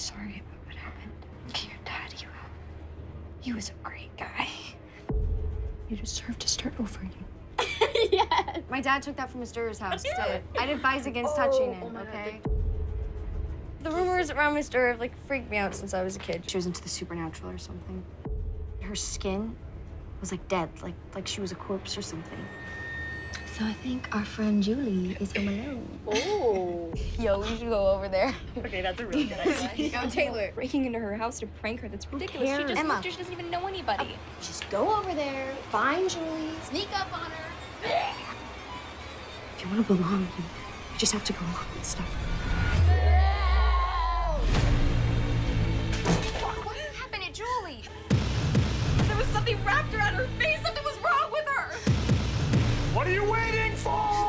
sorry about what happened. Get your daddy out. He was a great guy. You deserve to start over. You yes. My dad took that from Miss Durer's house. To, I'd advise against oh, touching oh it, okay? The rumors around Miss Durer like freaked me out since I was a kid. She was into the supernatural or something. Her skin was like dead, like like she was a corpse or something. So I think our friend Julie is home alone. Oh. Yo, we should go over there. Okay, that's a really good idea. Yo, Taylor. Breaking into her house to prank her, that's ridiculous. She just Emma. moved here, she doesn't even know anybody. Just go over there, find Julie, sneak up on her. If you want to belong, you, you just have to go along with stuff. What happened to Julie? There was something wrapped around her face. Something was wrong with her. What are you waiting for?